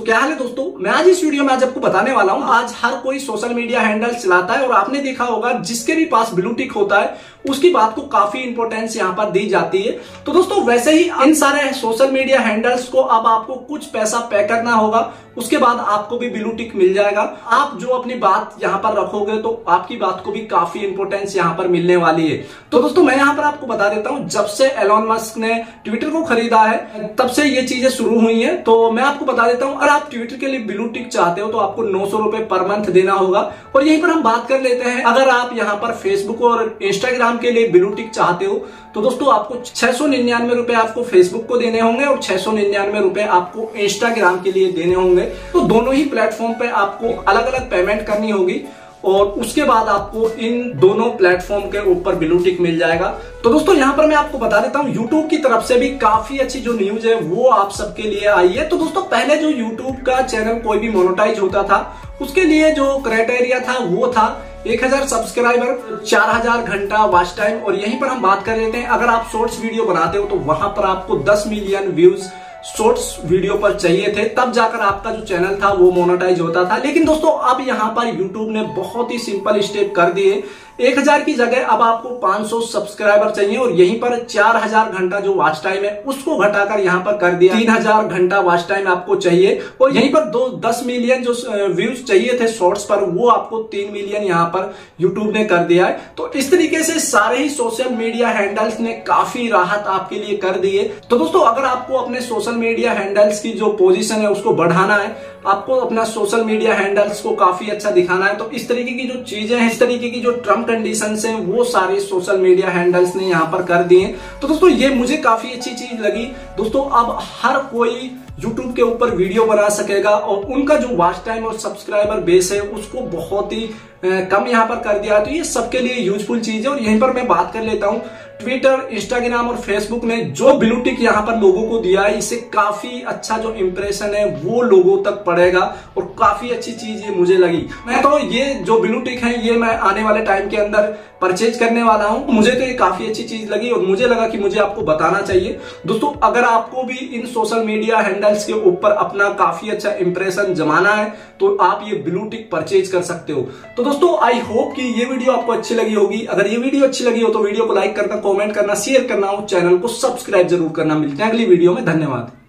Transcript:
तो क्या हाल है दोस्तों? मैं आज इस वीडियो में आज आपको बताने वाला हूँ, आज हर कोई सोशल मीडिया हैंडल चलाता है और आपने देखा होगा, जिसके भी पास ब्लू टिक होता है, उसकी बात को काफ़ी इंपोर्टेंस यहाँ पर दी जाती है। तो दोस्तों, वैसे ही इन सारे सोशल मीडिया हैंडल्स को अब आपको कुछ पैसा पे करना होगा उसके बाद आपको भी ब्लू टिक मिल जाएगा। आप जो अपनी बात यहाँ पर रखोगे तो आपकी बात को भी काफ़ी इंपोर्टेंस यहाँ पर मिलने वाली है। तो दोस्तों, मैं यहाँ पर आपको बता देता हूँ, जब से एलॉन मस्क ने ट्विटर को खरीदा है, तब से ये चीज़ें शुरू हुई है। तो मैं आपको बता देता हूँ, अगर आप ट्विटर के लिए ब्लू टिक चाहते हो तो आपको नौ सौ पर मंथ देना होगा। और यहीं पर हम बात कर लेते हैं, अगर आप यहाँ पर फेसबुक और इंस्टाग्राम के लिए ब्लू टिक चाहते हो तो दोस्तों, आपको छह सौ निन्यानवे रुपए आपको फेसबुक को देने होंगे और छह सौ निन्यानवे रुपए आपको इंस्टाग्राम के लिए देने होंगे। तो दोनों ही प्लेटफॉर्म पे आपको अलग अलग पेमेंट करनी होगी और उसके बाद आपको इन दोनों प्लेटफॉर्म के ऊपर ब्लू टिक मिल जाएगा। तो दोस्तों, यहाँ पर मैं आपको बता देता हूँ यूट्यूब की तरफ़ से भी काफ़ी अच्छी जो न्यूज़ है, वो आप सबके लिए आई है। तो दोस्तों, पहले जो यूट्यूब का चैनल कोई भी मोनोटाइज होता था, उसके लिए जो क्राइटेरिया था, वो था 1000 सब्सक्राइबर 4000 घंटा वॉच टाइम और यहीं पर हम बात कर लेते हैं, अगर आप शॉर्ट्स वीडियो बनाते हो तो वहाँ पर आपको 10 मिलियन व्यूज़ शॉर्ट्स वीडियो पर चाहिए थे, तब जाकर आपका जो चैनल था वो मोनेटाइज होता था। लेकिन दोस्तों, अब यहाँ पर यूट्यूब ने बहुत ही सिंपल स्टेप कर दिए। एक हज़ार की जगह अब आपको 500 सब्सक्राइबर चाहिए और यहीं पर 4000 घंटा जो वॉच टाइम है, उसको घटाकर यहाँ पर कर दिया। 3000 घंटा वॉच टाइम आपको चाहिए और यहीं पर दो 10 मिलियन जो व्यूज़ चाहिए थे शॉर्ट्स पर, वो आपको 3 मिलियन यहाँ पर यूट्यूब ने कर दिया है। तो इस तरीके से सारे ही सोशल मीडिया हैंडल्स ने काफ़ी राहत आपके लिए कर दी है। तो दोस्तों, अगर आपको अपने सोशल मीडिया हैंडल्स की जो पोजीशन है उसको बढ़ाना है। आपको अपना सोशल मीडिया हैंडल्स को काफ़ी अच्छा दिखाना है। तो इस तरीके की जो चीज़ें हैं, इस तरीके की जो ट्रंप कंडीशन है, वो सारे सोशल मीडिया हैंडल्स ने यहाँ पर कर दिए। तो दोस्तों, ये मुझे काफ़ी अच्छी चीज़ लगी। दोस्तों, अब हर कोई यूट्यूब के ऊपर वीडियो बना सकेगा और उनका जो वॉच टाइम और सब्सक्राइबर बेस है, उसको बहुत ही कम यहाँ पर कर दिया। तो ये सबके लिए यूजफुल चीज़ है और यहीं पर मैं बात कर लेता हूँ। ट्विटर इंस्टाग्राम और फेसबुक ने जो ब्लूटिक यहाँ पर लोगों को दिया है इससे काफ़ी अच्छा जो इंप्रेशन है, वो लोगों तक पड़ेगा और काफ़ी अच्छी चीज़ ये मुझे लगी। मैं तो ये जो ब्लू टिक है, ये मैं आने वाले टाइम के अंदर परचेज करने वाला हूँ। मुझे तो ये काफ़ी अच्छी चीज़ लगी और मुझे लगा कि मुझे आपको बताना चाहिए। दोस्तों, अगर आपको भी इन सोशल मीडिया हैंडल्स के ऊपर अपना काफ़ी अच्छा इंप्रेशन जमाना है तो आप ये ब्लू टिक परचेज कर सकते हो। तो दोस्तों आई होप कि ये वीडियो आपको अच्छी लगी होगी। अगर ये वीडियो अच्छी लगी हो तो वीडियो को लाइक करना कॉमेंट करना शेयर करना और चैनल को सब्सक्राइब ज़रूर करना। मिलते हैं अगली वीडियो में। धन्यवाद।